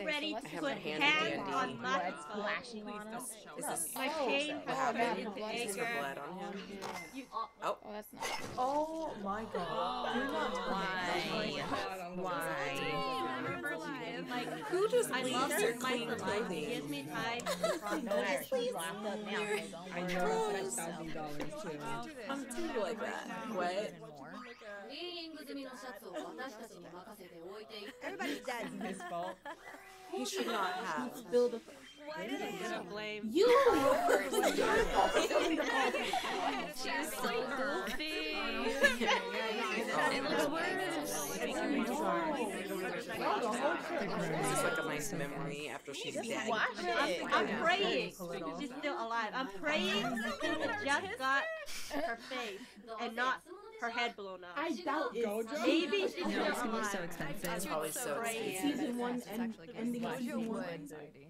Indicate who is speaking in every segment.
Speaker 1: say,
Speaker 2: ready
Speaker 1: so
Speaker 2: to
Speaker 3: have
Speaker 2: put
Speaker 3: a handy
Speaker 2: hands on my
Speaker 1: blood
Speaker 2: phone.
Speaker 1: splashing on us.
Speaker 3: Is this
Speaker 2: My
Speaker 1: Oh,
Speaker 2: pain
Speaker 1: what
Speaker 2: has
Speaker 1: happened?
Speaker 2: turned into
Speaker 3: is there
Speaker 2: anger.
Speaker 3: blood on him?
Speaker 1: Oh. oh, that's not.
Speaker 4: Oh my god. Do not
Speaker 5: Why? Why?
Speaker 2: Like,
Speaker 3: Who just
Speaker 2: I
Speaker 3: leaves
Speaker 2: love
Speaker 3: their clean clothing?
Speaker 2: Gives me time.
Speaker 1: No matter, she's locked up now. so don't
Speaker 4: I
Speaker 1: worry.
Speaker 4: know that's like thousand dollars too.
Speaker 3: I'm too like that. What?
Speaker 6: Everybody's dead.
Speaker 4: His fault.
Speaker 3: He should not have.
Speaker 2: Why did I get a blame?
Speaker 1: You!
Speaker 5: She's so goofy. it looks worse.
Speaker 3: Is like a nice memory after she's dead?
Speaker 5: Watch
Speaker 2: I'm,
Speaker 5: it.
Speaker 2: I'm praying. She's still alive. I'm praying it just got her face and not her head blown up.
Speaker 4: I doubt Gojo.
Speaker 2: Maybe she's
Speaker 5: No, it's gonna be so expensive.
Speaker 3: It's probably so expensive.
Speaker 4: Season one
Speaker 5: It's
Speaker 4: and
Speaker 5: actually good.
Speaker 4: ending of
Speaker 5: But
Speaker 4: season one.
Speaker 5: anxiety.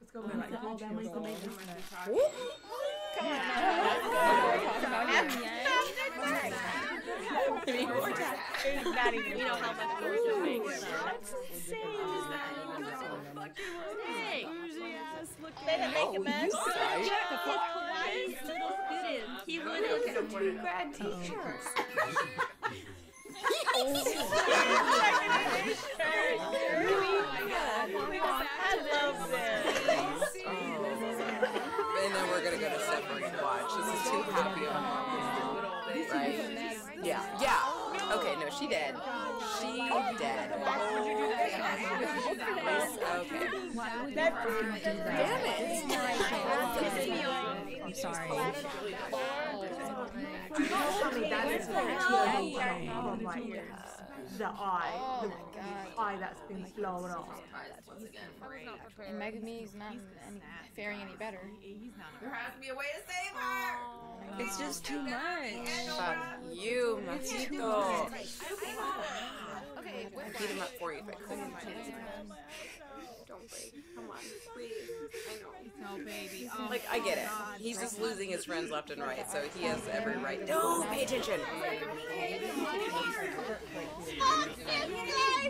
Speaker 4: It's gonna be like all that money gonna make them
Speaker 1: Come on now.
Speaker 2: You know how much Gojo makes. so. Hey,
Speaker 1: They didn't make a mess.
Speaker 2: His Hawaii little student, he would have
Speaker 6: Two grad teachers.
Speaker 1: I love this.
Speaker 3: And then we're gonna go to separate and watch. This is too happy of a. Right? Yeah. Yeah. Okay, no, she dead. She dead. Okay. Damn it.
Speaker 5: I'm sorry.
Speaker 4: I mean, that is actually a problem right here. The eye.
Speaker 1: Oh
Speaker 4: The
Speaker 1: my god.
Speaker 4: eye that's been blown off.
Speaker 1: And Megumi's not any, faring any better.
Speaker 3: There has to be a way to save her.
Speaker 5: It's just too much.
Speaker 3: Fuck you, Matsuko. I'd beat him up for you if I could. Don't break. Come on, please. I know.
Speaker 7: No, baby. Oh,
Speaker 3: Like, I get it. He's just losing his friends left and right, so he has every right. No, pay attention.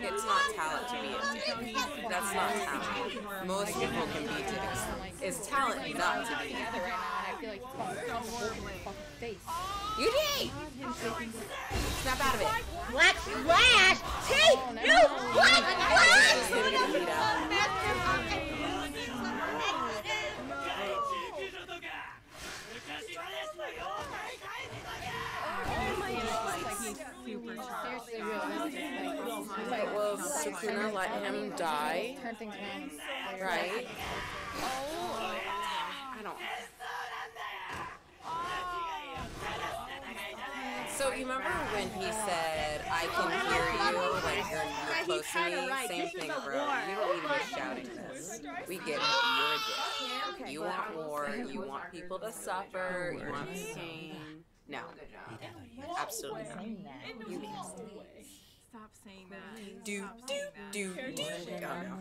Speaker 3: It's not talent to be a dick. That's not talent. Most people can be dicks. It's talent not to be.
Speaker 1: Right now, I feel like it's fucking fucking face.
Speaker 3: Yuji! Snap out of it.
Speaker 2: Black Flash! Hey,
Speaker 1: Oh, no.
Speaker 2: you Black
Speaker 3: He's
Speaker 2: Flash!
Speaker 3: gonna get beat up.
Speaker 7: super charged.
Speaker 1: Seriously, realistic. Like,
Speaker 3: Sukuna let him die?
Speaker 1: turn things around.
Speaker 3: Right? Oh. I don't. So you remember when he said, "I can hear you," like you're, you're close to me. Same thing, bro. You don't need to be shouting this. We get it. You're a dick. You want war. You want people to suffer. You want pain. No, absolutely not. You
Speaker 7: Stop saying that.
Speaker 3: do do. Do do. Oh no.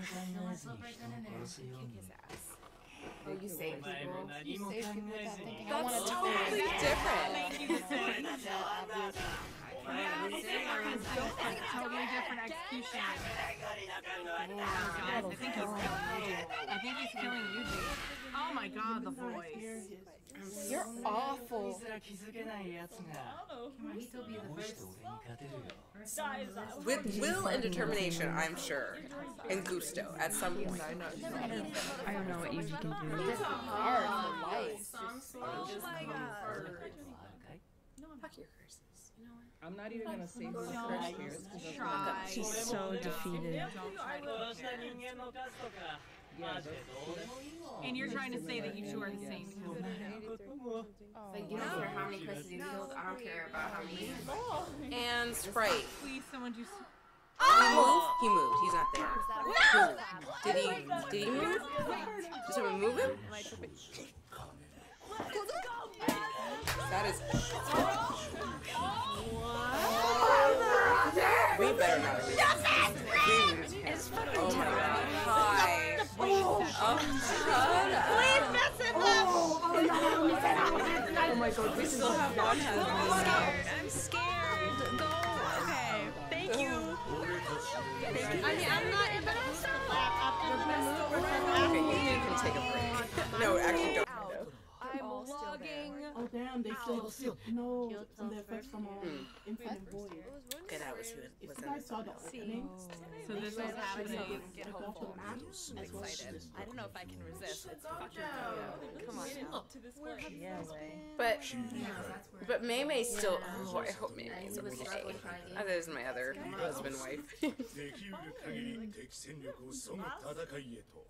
Speaker 6: Oh, you save people.
Speaker 1: You save people without thinking. I want
Speaker 3: That's
Speaker 1: to
Speaker 3: totally different.
Speaker 7: Totally different execution. Oh, guys, I think he's killing Yuji. I think he's killing Yuji. Oh my god, the voice.
Speaker 1: You're awful.
Speaker 3: With will and determination, I'm sure, and gusto at some point.
Speaker 5: I don't know what Yuji can do.
Speaker 1: Hard for life.
Speaker 3: Oh fuck your curses. You know?
Speaker 4: I'm not even gonna say who the first spirits because those are the-
Speaker 5: She's so defeated.
Speaker 7: Don't try to
Speaker 4: yeah,
Speaker 7: And you're trying to say that you two are the same.
Speaker 6: Like, you don't care oh, how many curses you killed. I don't care about how many.
Speaker 3: And Sprite.
Speaker 7: Please, someone do. s-
Speaker 3: Did he move? He moved. He's not there. Who? Did he? Did he move? Did someone move him? That is. We better not. Please mess it up! Oh, oh, no!
Speaker 4: Oh my god,
Speaker 3: we still have one hand.
Speaker 5: I'm scared. I'm scared. Go. Okay. Thank you. Thank you.
Speaker 2: I mean, I'm not in the Okay, you can take a break.
Speaker 4: No, actually, don't still, still. No,
Speaker 2: Kyoto
Speaker 4: from the effects from uh,
Speaker 3: Hmm.
Speaker 4: Infinite Void.
Speaker 3: Okay, that was who
Speaker 4: If
Speaker 3: was
Speaker 4: you
Speaker 3: in
Speaker 4: guys
Speaker 3: it.
Speaker 4: saw the opening,
Speaker 7: So this is happening.
Speaker 1: Get hopeful. I'm excited. I don't know if I can resist. It's fucking Come on now.
Speaker 3: But but May May still. Oh, I hope May May's okay. Oh, there's my other husband wife.
Speaker 8: できうる限り敵戦力をそぐ戦いへと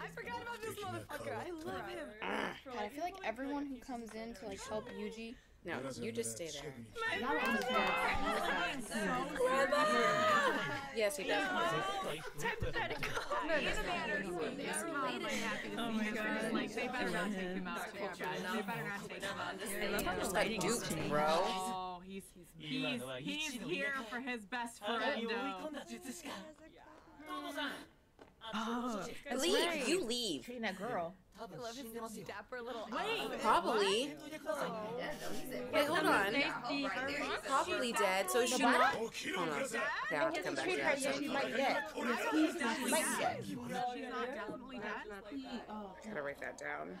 Speaker 1: I forgot about this motherfucker. I love him. God, I feel like everyone who comes in to like help Yuji.
Speaker 3: no, you just stay there.
Speaker 4: not on the
Speaker 3: Yes, he does.
Speaker 7: Oh my god. Like, they better not take him out. Too. They better not take him out.
Speaker 3: Just like Duke, bro.
Speaker 7: Oh, he's he's he's he's here for his best friend.
Speaker 5: Oh,
Speaker 3: Leave. You leave.
Speaker 9: Treating that girl.
Speaker 1: I love his little dapper little.
Speaker 7: Wait.
Speaker 3: Probably. Wait, hold on. Probably dead. So she not. Hold on. Okay, I have to come back to that.
Speaker 9: She might get.
Speaker 4: He's not
Speaker 9: She might get.
Speaker 7: She's not definitely dead. Oh.
Speaker 3: gotta write that down.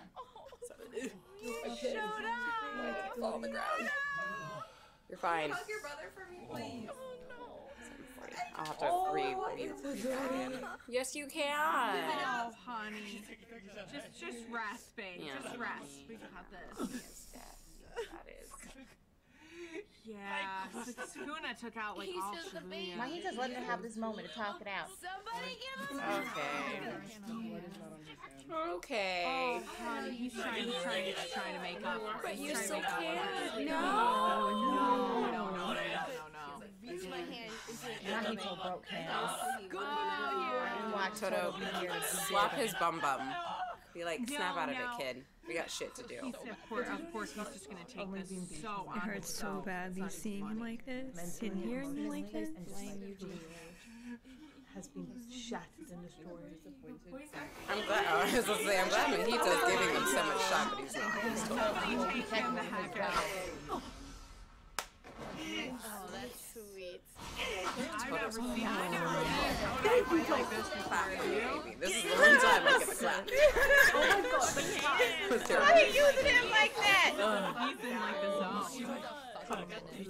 Speaker 7: Showed up.
Speaker 3: Fall on the ground. You're fine.
Speaker 6: Hug your brother for me, please. Oh.
Speaker 3: I'll have to oh, re. Yes, you can.
Speaker 7: Oh, honey. Just just rest, babe.
Speaker 3: Yeah.
Speaker 7: Just rest. We got this.
Speaker 3: That is.
Speaker 7: Yeah. Sukuna took out like
Speaker 1: He's
Speaker 7: all
Speaker 1: just a baby.
Speaker 9: Why he just letting her have this moment to talk it out?
Speaker 1: Somebody give him.
Speaker 3: Okay. Okay.
Speaker 7: Oh, honey, he's trying, he's trying, he's trying to make up for.
Speaker 3: But you still
Speaker 7: make up for it.
Speaker 3: can't.
Speaker 7: No,
Speaker 3: No.
Speaker 7: no, no, no, no, no.
Speaker 1: Reach my hand into an
Speaker 9: Mahito broke hands.
Speaker 1: Go out here.
Speaker 9: And watch
Speaker 3: Todo, slap his bum bum. Be like, snap
Speaker 7: No,
Speaker 3: out of
Speaker 7: no.
Speaker 3: it, kid. We got shit to do.
Speaker 7: He's, of course, of course, he's just gonna take this so
Speaker 5: it hurts so
Speaker 7: himself.
Speaker 5: badly seeing him like this and hearing him like this.
Speaker 4: Has been shattered and destroyed.
Speaker 3: I'm glad. Oh, I was gonna say, I'm glad Mahito's giving him so much shot, but he's not. He's totally.
Speaker 7: Take him the heck out.
Speaker 1: Oh, that's sweet.
Speaker 7: I've never seen, I've never seen Toto fight like this before.
Speaker 3: Baby, This is the one time I get the clap. It's terrible.
Speaker 9: Why are you using him like that?
Speaker 7: He's in like the zone.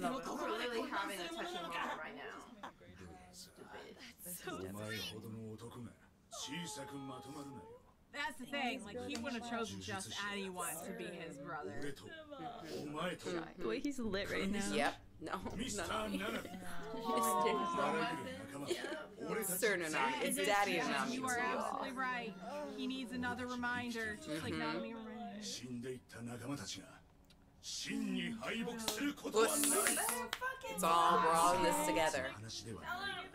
Speaker 6: We're really having a touching moment right now.
Speaker 8: お前ほどの男が小さくまとまるなよ
Speaker 7: That's the thing. Like he would have chosen just anyone to be his
Speaker 8: 俺
Speaker 7: brother.
Speaker 8: とお前と
Speaker 5: The way he's lit right now.
Speaker 3: Yep. No.
Speaker 8: ミスタ
Speaker 3: No.
Speaker 8: ーナナビ
Speaker 3: It's
Speaker 8: あらゆる仲間俺たち
Speaker 3: Sir Nanami. It's Daddy Nanami
Speaker 7: You
Speaker 3: to
Speaker 7: are
Speaker 3: you all.
Speaker 7: absolutely right. He needs another reminder, just like Naomi reminded.
Speaker 8: 死んでいった仲間たちが真に敗北することはない
Speaker 3: It's all, we're all in this together.
Speaker 8: 話ではない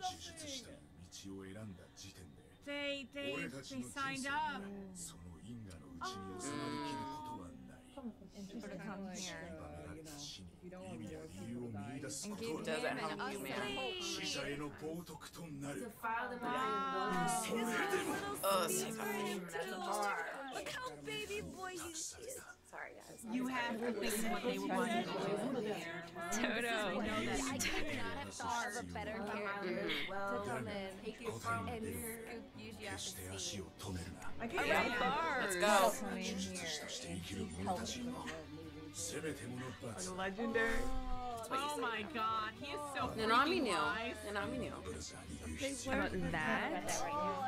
Speaker 8: 自述した道を選んだ時点で
Speaker 7: They they
Speaker 8: 俺たち
Speaker 7: they
Speaker 8: の人
Speaker 7: signed
Speaker 8: 生
Speaker 7: up.
Speaker 8: その因果のうちに収まりきることはない
Speaker 3: you
Speaker 1: Look how baby boy he
Speaker 8: is.
Speaker 3: Sorry, guys.
Speaker 7: You have to think what they want to do.
Speaker 5: Todo.
Speaker 1: I could not have thought of a better character to come in. and
Speaker 3: let's go.
Speaker 8: Help. Like
Speaker 4: legendary.
Speaker 7: Oh, oh my god, he is so
Speaker 3: Nanami knew. Nanami knew.
Speaker 8: About that? Oh,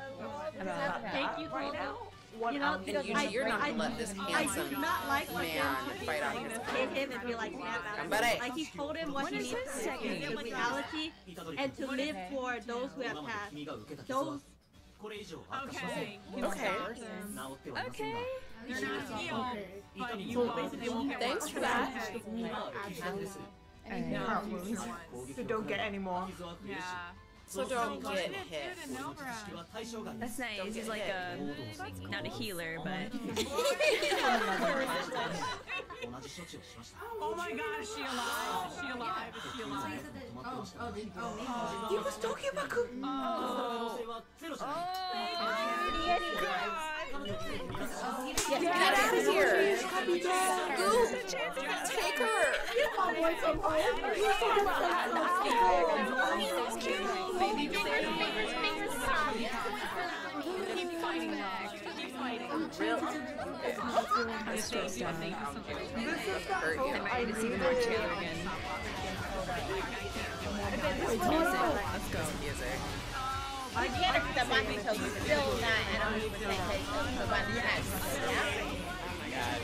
Speaker 5: About that.
Speaker 2: Thank you right
Speaker 4: now.
Speaker 2: What you know,
Speaker 3: you, you're not gonna let this handsome
Speaker 2: I not like
Speaker 3: man fight on his
Speaker 2: hit him and be like,
Speaker 3: man,
Speaker 2: Like he told him what, what he needs to do in reality and to live for those who have passed. Those.
Speaker 7: Okay.
Speaker 3: Okay.
Speaker 5: Okay. okay.
Speaker 7: They're not healed, but you won't, won't get
Speaker 3: Thanks for that.
Speaker 7: Okay.
Speaker 1: And
Speaker 7: No,
Speaker 4: wounds. So don't get any more.
Speaker 7: Yeah.
Speaker 3: So don't
Speaker 7: What
Speaker 3: get
Speaker 7: did it
Speaker 3: hit.
Speaker 7: do to
Speaker 5: That's nice. He's like a not a healer, but
Speaker 7: Oh my god, is she alive? Is she alive? Is she alive?
Speaker 6: Oh, oh, did, oh,
Speaker 4: He was talking about Cook.
Speaker 7: Oh. oh.
Speaker 3: Get out of here. Scoop. Take her.
Speaker 1: Keep fighting that. Keep fighting.
Speaker 5: I'm.
Speaker 3: Hurt you.
Speaker 5: I'm ready to see March together again. Let's go.
Speaker 3: Music.
Speaker 9: I get it because Mahito's still not, I don't even think they so by the time.
Speaker 3: Oh my god.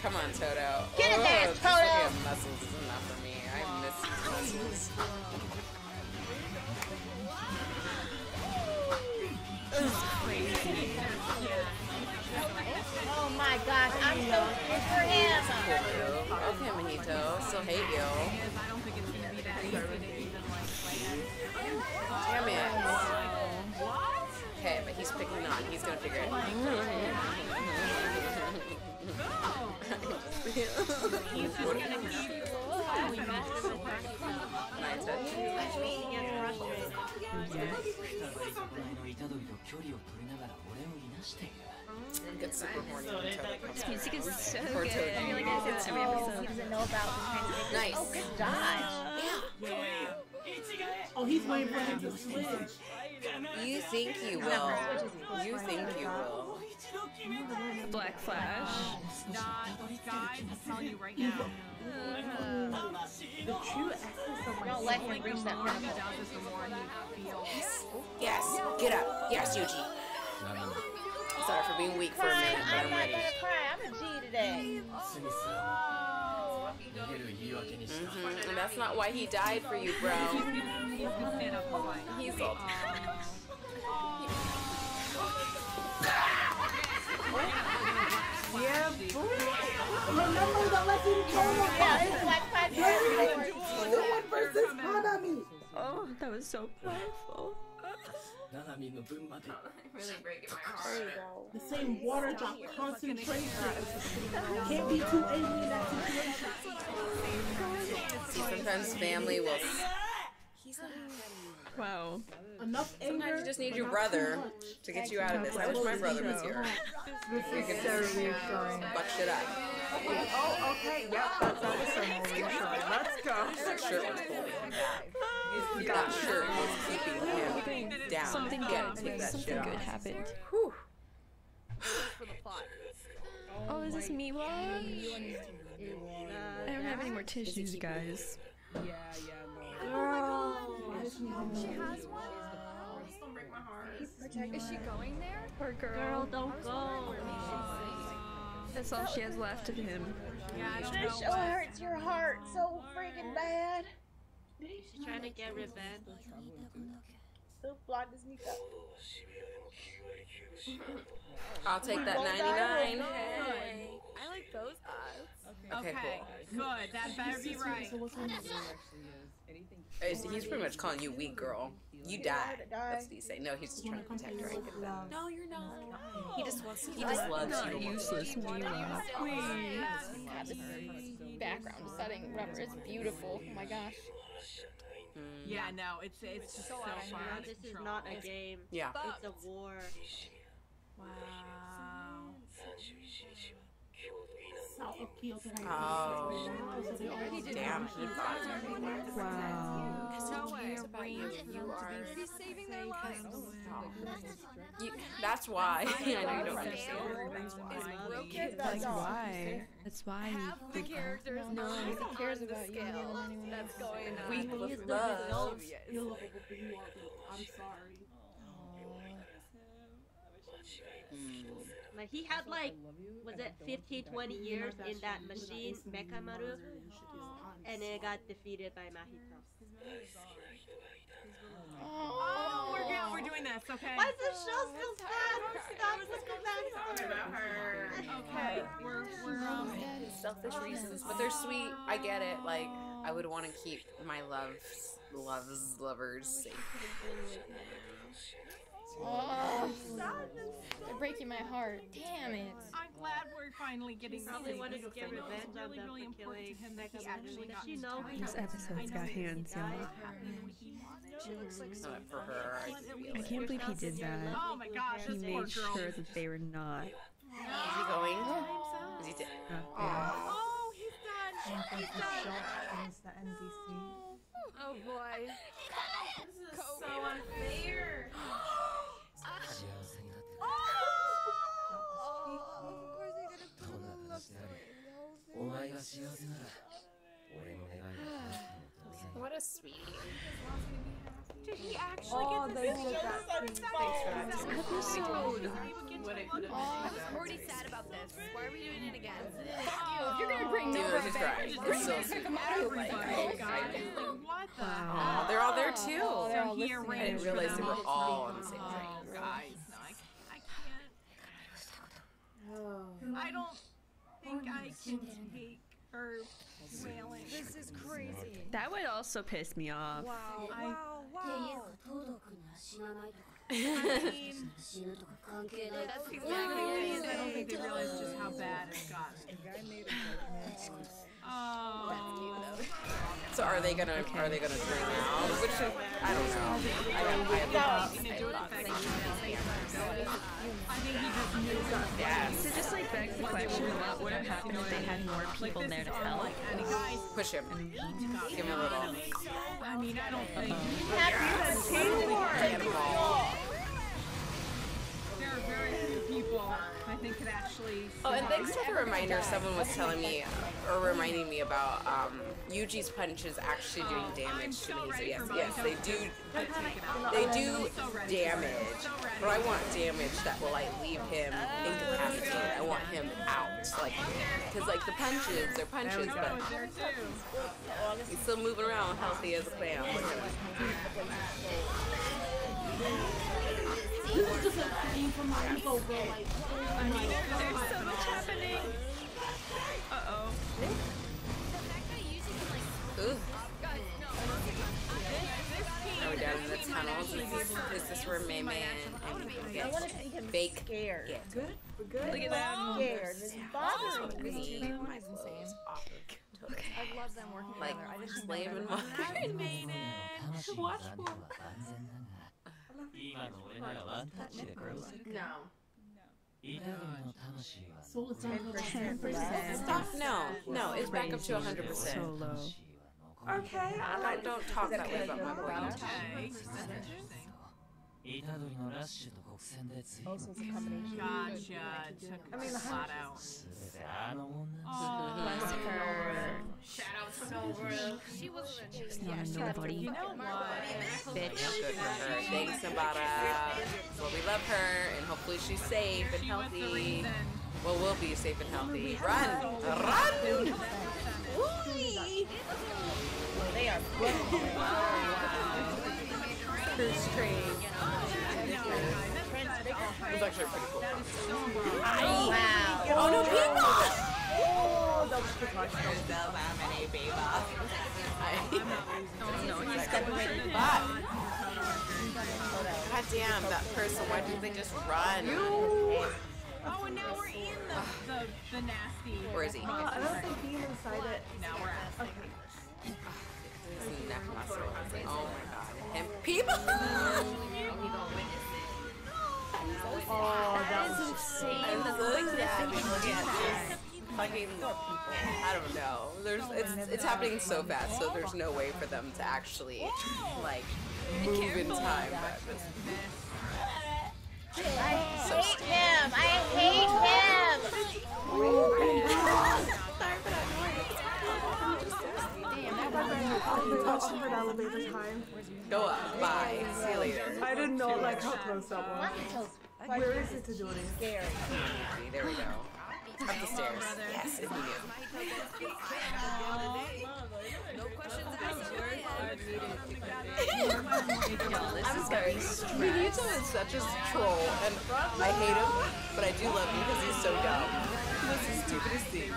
Speaker 3: Come on, Todo.
Speaker 9: Get in there,
Speaker 3: Ugh, this
Speaker 9: Todo.
Speaker 3: fucking muscles is enough for me. I miss muscles.
Speaker 9: Oh my gosh, I'm so scared for him.
Speaker 3: Okay, Mahito. Still hate you.
Speaker 7: I don't think it's gonna be that easy to even like play
Speaker 3: Damn it. Okay, but he's picking on. He's gonna figure it out. Good super horny.
Speaker 5: This music is so good. I feel like I said every
Speaker 9: episode. He doesn't know about.
Speaker 3: Nice.
Speaker 9: Oh, good dodge.
Speaker 4: Yeah he's waiting for him to switch.
Speaker 3: You think you will. You think you will.
Speaker 5: Black Flash.
Speaker 7: Nah, guys, I'm telling you right now.
Speaker 9: The true essence of Don't let him reach that
Speaker 7: The more he
Speaker 9: pinnacle.
Speaker 7: does it, the more he feels.
Speaker 3: Yes. Get up. Yes, Yuji. Sorry for being weak for a minute, but
Speaker 9: I'm
Speaker 3: I'm
Speaker 9: not
Speaker 3: ready.
Speaker 9: gonna cry. I'm a G today.
Speaker 3: Mm-hmm. And that's not why he died for you, bro.
Speaker 7: He's
Speaker 3: old.
Speaker 4: yeah, boy. Remember the lesson
Speaker 9: Yeah, it's like five years.
Speaker 4: Someone versus Hanami.
Speaker 5: Oh, that was so powerful.
Speaker 10: ナナミの分まで
Speaker 3: Really breaking my heart.
Speaker 4: The same water drop concentration. Can't be too angry in that situation.
Speaker 3: See, sometimes family will.
Speaker 5: Wow.
Speaker 4: Enough anger.
Speaker 3: Sometimes you just need
Speaker 4: but
Speaker 3: your
Speaker 4: not
Speaker 3: brother
Speaker 4: too much.
Speaker 3: to get you out of this. I wish my brother was here.
Speaker 4: This is so reassuring.
Speaker 3: Buck shit up.
Speaker 4: Oh, okay. Yep, that's also more reassuring. Let's go.
Speaker 3: That shirt was holding him back. That shirt was keeping him down.
Speaker 5: Something good.
Speaker 3: gotta take that
Speaker 5: Something
Speaker 3: shit
Speaker 5: good
Speaker 3: off.
Speaker 5: happened.
Speaker 3: Whew.
Speaker 5: Oh, is this me vlog? I don't have any more tissues, guys. Yeah, yeah. Girl.
Speaker 1: She has one. Is she going there?
Speaker 5: Poor girl.
Speaker 2: Girl, don't go.
Speaker 5: That's all she has left of him.
Speaker 9: Yeah, This show hurts your heart so freaking bad.
Speaker 2: She's trying to get revenge.
Speaker 9: The blonde is Nika.
Speaker 3: I'll take that 99. Hey.
Speaker 1: I like those eyes.
Speaker 3: Okay,
Speaker 7: Okay,
Speaker 3: cool.
Speaker 7: good. That better be right.
Speaker 3: He's uh, he's pretty much calling you weak girl. You die. That's what he's saying. No, he's just trying to protect her. No, you're not. He just wants. He just loves you.
Speaker 5: useless Miwa.
Speaker 1: This background setting, whatever, it's beautiful. Oh my gosh.
Speaker 3: Mm,
Speaker 7: Yeah, no, it's it's just so
Speaker 2: No,
Speaker 7: far.
Speaker 2: this is not a game.
Speaker 3: Yeah.
Speaker 2: It's a war.
Speaker 7: Wow.
Speaker 3: Oh. Damn, he thought
Speaker 5: Wow.
Speaker 7: No way.
Speaker 3: you are.
Speaker 1: He's saving their lives.
Speaker 3: You, that's why. I know you don't understand. That's why.
Speaker 5: Like, why? That's why you
Speaker 1: Half the characters No not one on
Speaker 5: cares
Speaker 1: the
Speaker 5: about
Speaker 1: scale
Speaker 5: than anyone
Speaker 1: that's going on.
Speaker 3: Weak
Speaker 2: He's
Speaker 3: with
Speaker 2: the
Speaker 3: love.
Speaker 4: I'm sorry.
Speaker 2: But he had like, was it 15, 20 years in that machine, Mechamaru, and then got defeated by Mahito.
Speaker 7: Oh, we're good. We're doing this, okay?
Speaker 2: Why is this show still sad? Stop, let's go back.
Speaker 3: about her.
Speaker 7: Okay, we're we're um.
Speaker 3: Selfish reasons, but they're sweet. I get it. Like I would want to keep my loves, loves, lovers safe.
Speaker 1: Oh, they're breaking my heart. Damn it.
Speaker 7: I'm glad we're finally getting
Speaker 2: Probably
Speaker 7: these
Speaker 2: wanted to
Speaker 7: things,
Speaker 2: get
Speaker 7: because
Speaker 2: revenge
Speaker 7: it's
Speaker 2: on
Speaker 7: really, really important to him that he actually
Speaker 2: Does
Speaker 7: got
Speaker 2: she know
Speaker 7: time.
Speaker 5: This episode's got hands, y'all.
Speaker 3: She looks like so for her. I feel
Speaker 5: I
Speaker 3: it.
Speaker 5: can't believe he did that.
Speaker 7: Oh my gosh,
Speaker 5: He
Speaker 7: poor
Speaker 5: made
Speaker 7: girl.
Speaker 5: sure that they were not.
Speaker 3: Is he going? Is he dead?
Speaker 5: Oh, oh, not there.
Speaker 7: Oh, he's done. He's done.
Speaker 1: Oh boy.
Speaker 6: This is so unfair.
Speaker 1: what a sweetie!
Speaker 7: Did he actually
Speaker 4: oh,
Speaker 7: get this?
Speaker 4: They did that
Speaker 7: Thanks for that.
Speaker 5: episode.
Speaker 1: I was
Speaker 5: already sad about this. Why are we doing it again?
Speaker 1: Fuck You're gonna bring
Speaker 3: Dude,
Speaker 1: oh this is great.
Speaker 7: Bring this. What the?
Speaker 3: Wow. They're all there too.
Speaker 1: Oh, they're all listening.
Speaker 3: I didn't realize they were all on the same train.
Speaker 7: Guys, no, I, I can't. Oh. I don't think I can take her wailing.
Speaker 5: This is crazy. That would also piss me off.
Speaker 7: Wow, I, wow, wow. I mean, that's exactly what it is. I don't think they realize just how bad it's gotten. Oh.
Speaker 3: So are they gonna are they gonna turn out? Which is, I don't know. I don't. I have
Speaker 7: He's gonna do it effectively. I think he just knew something.
Speaker 3: Yes.
Speaker 5: So just like begs the question, what would have happened if they had more people there to help?
Speaker 7: And
Speaker 3: Push him. Give him a little.
Speaker 7: I mean, I don't think.
Speaker 3: Get him all.
Speaker 7: There are very few people I think could actually.
Speaker 3: Oh, and thanks for the reminder. Someone was telling me, or reminding me about um, Yuji's punches actually doing damage to me. So yes, yes, they do. They do damage, but I want damage that will like leave him incapacitated. I want him out, like, because like the punches, they're punches, but he's still moving around healthy as a clam. Look at him.
Speaker 4: This is just a thing from my info, bro. Like, oh my
Speaker 5: There's so much happening. Uh oh.
Speaker 3: Ooh. I down in the tunnels. Is this, is where May and
Speaker 9: gets
Speaker 3: fake
Speaker 9: scared?
Speaker 3: Yeah.
Speaker 4: Good. Good.
Speaker 5: Look at them!
Speaker 9: Scared. This is oh, bothering oh.
Speaker 3: me. My clothes. off. Okay.
Speaker 1: I love them working together. Like, I just
Speaker 10: slave and wine. Made it. Watch more.
Speaker 6: No.
Speaker 3: No. No. No. It's back up to 100%. Okay, I like don't talk that way about my boy.
Speaker 7: Okay.
Speaker 9: Also, it's a combination.
Speaker 7: Gotcha. I mean, hot out.
Speaker 10: Bless her.
Speaker 7: Shout
Speaker 6: out to Nova.
Speaker 1: She was
Speaker 5: yeah, nobody.
Speaker 3: Bitch. Thanks, Sabata. Well, we love her, and hopefully she's safe and healthy. Well, we'll be safe and healthy. Run! Run! Ooh.
Speaker 9: Well,
Speaker 3: Cruise train. It was actually pretty cool.
Speaker 9: Wow.
Speaker 3: Oh no, people!
Speaker 9: Oh, that was too much.
Speaker 3: No, he's separated. But, God damn, that person, why didn't they just run?
Speaker 7: Oh, and now we're in the the, the nasty.
Speaker 3: Where is he?
Speaker 4: Uh, I don't think being inside it.
Speaker 7: Now we're at.
Speaker 3: His neck muscle. It's like, oh my god. And people!
Speaker 4: Oh, that was
Speaker 1: insane.
Speaker 3: I'm so sad to look at this fucking I don't know. There's it's it's happening so fast, so there's no way for them to actually like move in time. But it's
Speaker 9: I
Speaker 3: so
Speaker 9: hate him. I hate him.
Speaker 4: Oh elevator time.
Speaker 3: go up. Bye. See you later.
Speaker 4: I didn't know like how close that was. Where is it to do it?
Speaker 9: Scary.
Speaker 3: There we go. Up the stairs. Yes, if you knew. I'm sorry. Mahito is such a troll, and I hate him, but I do love him because he's so dumb. He was the stupidest thing.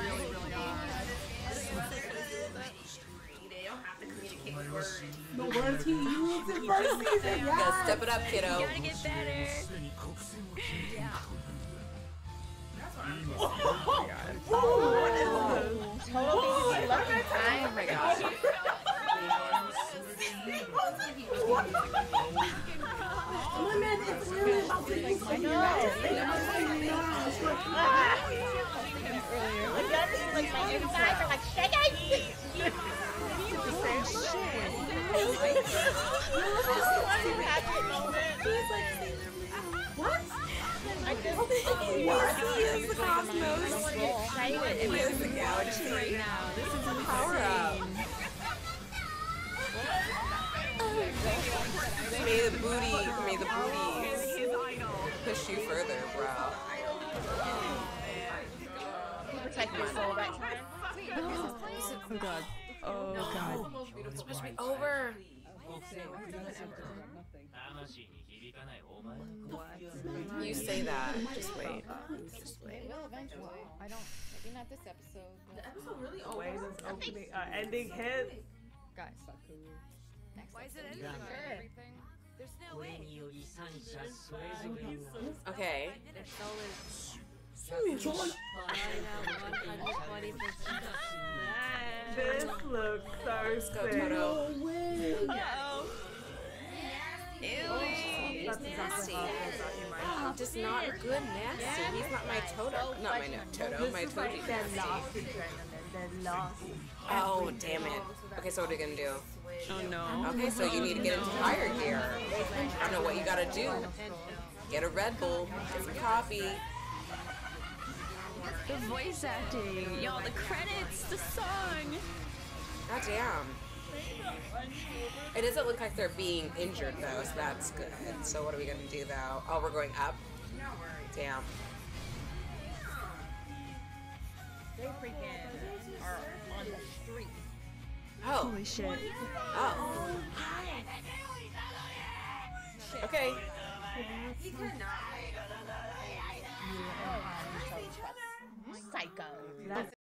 Speaker 4: The words he used in first season.
Speaker 3: You
Speaker 4: Yeah.
Speaker 3: gotta step it up, kiddo.
Speaker 5: Gotta get better.
Speaker 9: Totally lucky time.
Speaker 3: Oh my gosh.
Speaker 4: My man, it's really about to be so
Speaker 9: Like, that is like my insides are like shaking.
Speaker 4: What?
Speaker 9: I just
Speaker 3: He is the cosmos.
Speaker 9: excited.
Speaker 3: He is the galaxy.
Speaker 5: Right now, this is
Speaker 3: Power up.
Speaker 5: insane.
Speaker 3: booty, may the booties
Speaker 7: His idol.
Speaker 3: push you further, bro.
Speaker 9: Protect your soul back.
Speaker 5: Oh god. Oh no. god.
Speaker 3: It's supposed to be over. You say that. Just wait. Just wait.
Speaker 1: It will eventually. I don't. Maybe not this episode. The
Speaker 4: episode really always Wait, opening, uh, ending hit.
Speaker 1: Guys. Next Why is it ending yeah. everything? There's no
Speaker 11: way. Okay. There's no
Speaker 3: way.
Speaker 4: This looks so
Speaker 3: Go,
Speaker 4: sick.
Speaker 3: Todo.
Speaker 5: Uh-oh.
Speaker 4: That's exactly how it is in my
Speaker 3: Just not good nasty. He's not my Todo. Not my no, Todo. My
Speaker 4: This is like
Speaker 3: Toji
Speaker 4: their
Speaker 3: nasty.
Speaker 4: lost adrenaline, their lost.
Speaker 3: Oh, damn it. Okay, so what are you gonna do?
Speaker 5: Oh no.
Speaker 3: Okay, so you need to get into higher gear. I don't know what you gotta do. Get a Red Bull, get some coffee.
Speaker 5: The voice acting. Y'all, the credits, the song.
Speaker 3: God damn. It doesn't look like they're being injured though, so that's good. So what are we gonna do though? Oh, we're going up. Damn.
Speaker 9: They freaking are on the street.
Speaker 3: Oh.
Speaker 5: Holy shit.
Speaker 3: Oh. Okay.
Speaker 9: Psycho.